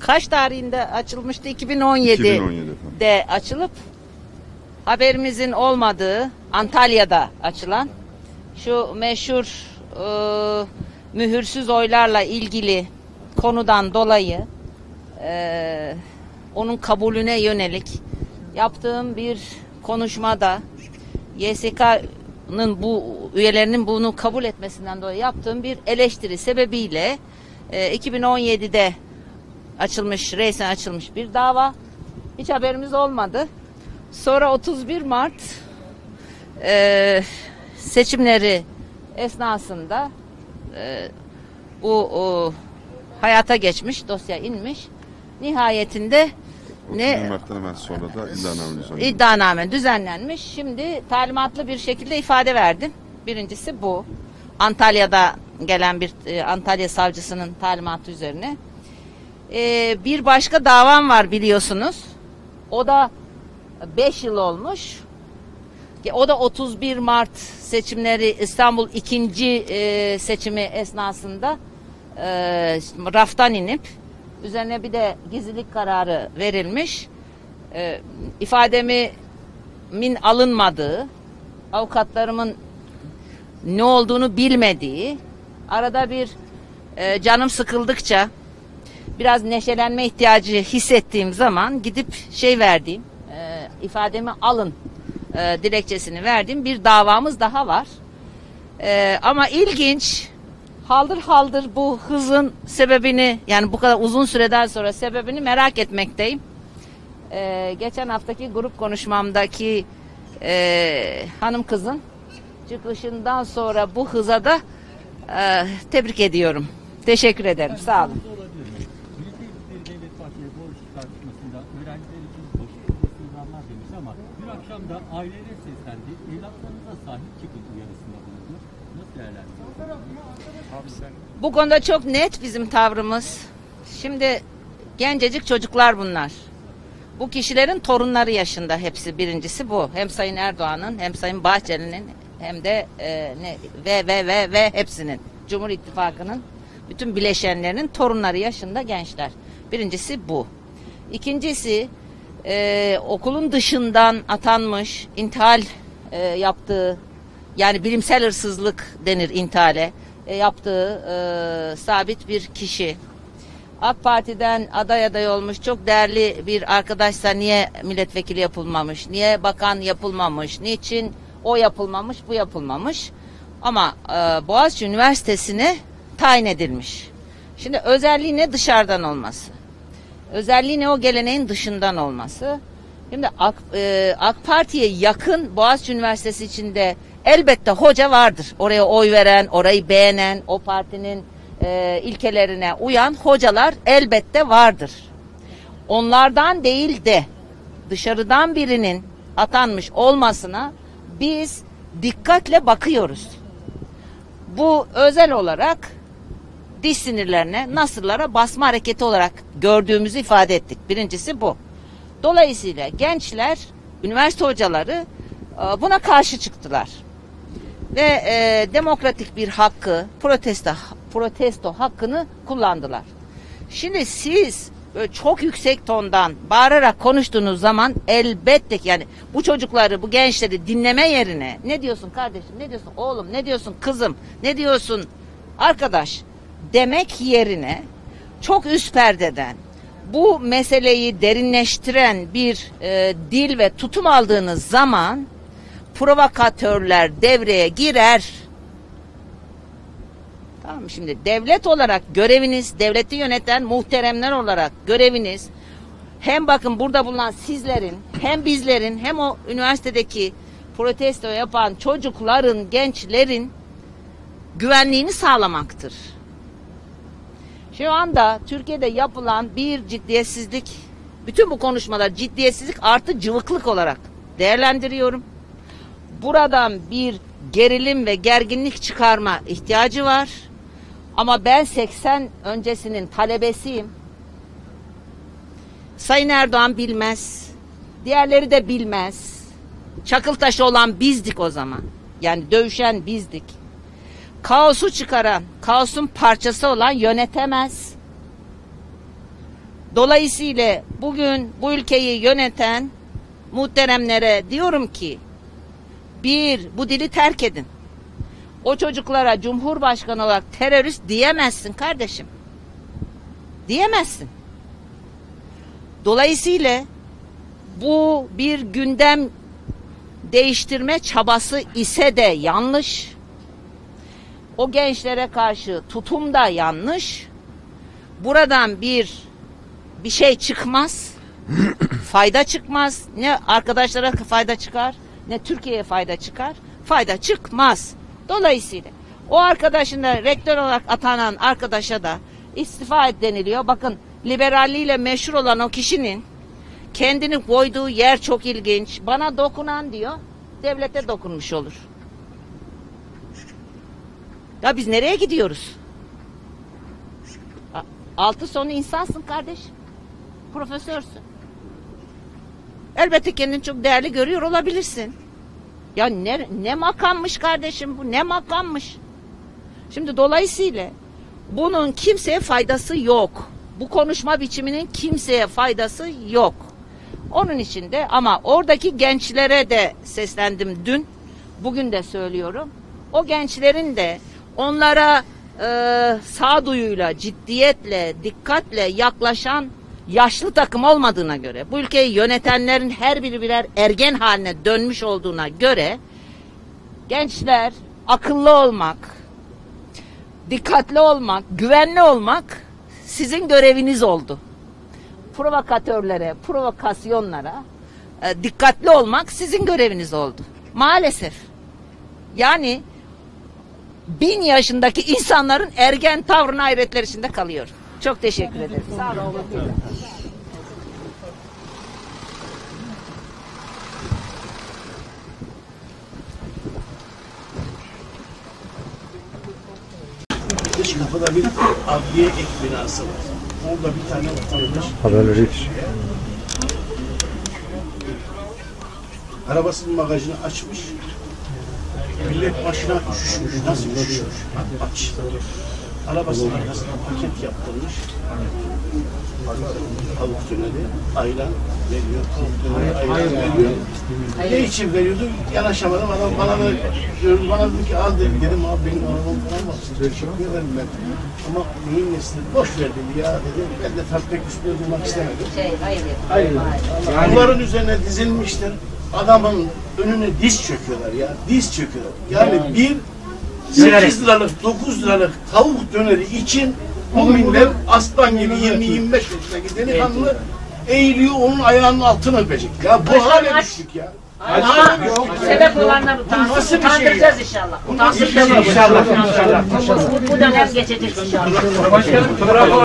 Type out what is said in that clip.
Kaç tarihinde açılmıştı? 2017'de 2017 efendim. açılıp haberimizin olmadığı Antalya'da açılan şu meşhur e, mühürsüz oylarla ilgili konudan dolayı e, onun kabulüne yönelik yaptığım bir konuşmada YSK'nın bu üyelerinin bunu kabul etmesinden dolayı yaptığım bir eleştiri sebebiyle e, 2017'de açılmış, resmen açılmış bir dava. Hiç haberimiz olmadı. Sonra 31 Mart e, seçimleri esnasında e, bu o, hayata geçmiş, dosya inmiş. Nihayetinde ne 31 Mart'tan hemen sonra da iddianame düzenlendi. iddianame düzenlenmiş. Şimdi talimatlı bir şekilde ifade verdim. Birincisi bu. Antalya'da gelen bir e, Antalya savcısının talimatı üzerine. E, bir başka davam var biliyorsunuz. O da 5 yıl olmuş. O da 31 Mart seçimleri İstanbul ikinci e, seçimi esnasında e, raftan inip üzerine bir de gizlilik kararı verilmiş. E, ifademi min alınmadığı, avukatlarımın ne olduğunu bilmediği, arada bir e, canım sıkıldıkça biraz neşelenme ihtiyacı hissettiğim zaman gidip şey verdiğim, e, ifademi alın e, dilekçesini verdiğim bir davamız daha var. E, ama ilginç, haldır haldır bu hızın sebebini yani bu kadar uzun süreden sonra sebebini merak etmekteyim. E, geçen haftaki grup konuşmamdaki e, hanım kızın çıkışından sonra bu hıza da e, tebrik ediyorum. Teşekkür ederim. Sağ olun. Programlar demiş ama bir akşam da ailelere seslendi. Evlatlarınıza sahip çıkın uyarısında bulundu. Nasıl değerlendiriyorsunuz? Bu konuda çok net bizim tavrımız. Şimdi gencecik çocuklar bunlar. Bu kişilerin torunları yaşında hepsi birincisi bu. Hem Sayın Erdoğan'ın hem Sayın Bahçeli'nin hem de e, ne, ve ve ve ve hepsinin Cumhur İttifakı'nın bütün bileşenlerinin torunları yaşında gençler. Birincisi bu. İkincisi e, okulun dışından atanmış intihal e, yaptığı yani bilimsel hırsızlık denir intihale e, yaptığı e, sabit bir kişi. AK Parti'den aday aday olmuş çok değerli bir arkadaşsa niye milletvekili yapılmamış, niye bakan yapılmamış, niçin o yapılmamış, bu yapılmamış. Ama e, Boğaziçi Üniversitesi'ne tayin edilmiş. Şimdi özelliği ne dışarıdan olması? Özelliği ne o geleneğin dışından olması? Şimdi AK, e, AK Parti'ye yakın Boğaziçi Üniversitesi içinde elbette hoca vardır. Oraya oy veren, orayı beğenen, o partinin e, ilkelerine uyan hocalar elbette vardır. Onlardan değil de dışarıdan birinin atanmış olmasına biz dikkatle bakıyoruz. Bu özel olarak diş sinirlerine, nasırlara basma hareketi olarak gördüğümüzü ifade ettik. Birincisi bu. Dolayısıyla gençler, üniversite hocaları e, buna karşı çıktılar. Ve e, demokratik bir hakkı, protesto, protesto hakkını kullandılar. Şimdi siz böyle çok yüksek tondan bağırarak konuştuğunuz zaman elbette ki yani bu çocukları, bu gençleri dinleme yerine ne diyorsun kardeşim, ne diyorsun oğlum, ne diyorsun kızım, ne diyorsun arkadaş demek yerine çok üst perdeden bu meseleyi derinleştiren bir e, dil ve tutum aldığınız zaman provokatörler devreye girer. Tamam? Şimdi devlet olarak göreviniz, devleti yöneten muhteremler olarak göreviniz hem bakın burada bulunan sizlerin hem bizlerin hem o üniversitedeki protesto yapan çocukların, gençlerin güvenliğini sağlamaktır. Şu anda Türkiye'de yapılan bir ciddiyetsizlik, bütün bu konuşmalar ciddiyetsizlik artı cıvıklık olarak değerlendiriyorum. Buradan bir gerilim ve gerginlik çıkarma ihtiyacı var. Ama ben 80 öncesinin talebesiyim. Sayın Erdoğan bilmez. Diğerleri de bilmez. Çakıltaşı olan bizdik o zaman. Yani dövüşen bizdik. Kaosu çıkaran, kaosun parçası olan yönetemez. Dolayısıyla bugün bu ülkeyi yöneten muhteremlere diyorum ki bir, bu dili terk edin. O çocuklara Cumhurbaşkanı olarak terörist diyemezsin kardeşim. Diyemezsin. Dolayısıyla bu bir gündem değiştirme çabası ise de yanlış. O gençlere karşı tutum da yanlış. Buradan bir bir şey çıkmaz. fayda çıkmaz. Ne arkadaşlara fayda çıkar, ne Türkiye'ye fayda çıkar. Fayda çıkmaz. Dolayısıyla o arkadaşın da rektör olarak atanan arkadaşa da istifa et deniliyor. Bakın liberalliğiyle meşhur olan o kişinin kendini koyduğu yer çok ilginç. Bana dokunan diyor, devlete dokunmuş olur. Ya biz nereye gidiyoruz? Altı sonu insansın kardeş. Profesörsün. Elbette kendini çok değerli görüyor olabilirsin. Ya ne, ne makammış kardeşim bu ne makammış. Şimdi dolayısıyla bunun kimseye faydası yok. Bu konuşma biçiminin kimseye faydası yok. Onun için de ama oradaki gençlere de seslendim dün. Bugün de söylüyorum. O gençlerin de onlara e, sağduyuyla, ciddiyetle, dikkatle yaklaşan yaşlı takım olmadığına göre, bu ülkeyi yönetenlerin her biri birer ergen haline dönmüş olduğuna göre gençler akıllı olmak, dikkatli olmak, güvenli olmak sizin göreviniz oldu. Provokatörlere, provokasyonlara e, dikkatli olmak sizin göreviniz oldu. Maalesef. Yani bin yaşındaki insanların ergen tavrına hayretler içinde kalıyor. Çok teşekkür ederim. Sağ olun. Dış kapıda bir adliye ek binası var. Orada bir tane vatandaş Haberleri arabasının bagajını açmış. Millet başına üşüşmüş. Nasıl üşüşmüş? Aç. Arabasının arkasına paket yaptırmış. Tavuk döneri, ayran veriyor. Tavuk döneri, ayran veriyor. Ne için veriyordu? Yanaşamadım. Adam bana da gördü. Bana dedi ki al dedi. Dedim abi benim arabam falan var. Teşekkür ederim ben. Ama neyin nesini? Boş ver dedi ya dedim. Ben de tabii pek üstüne durmak istemedim. Şey, hayır. Hayır. Bunların üzerine dizilmiştir. Adamın önüne diz çöküyorlar ya. Diz çöküyorlar. Yani bir 8 liralık, 9 liralık tavuk döneri için bu millet aslan gibi 20-25 yaşındaki delikanlı eğiliyor onun ayağının altına öpecek. Ya bu hale düştük ya. Ama sebep olanlar utansın. şey Utandıracağız inşallah. Bir şey? İnşallah. Bu, bu dönem geçecek inşallah.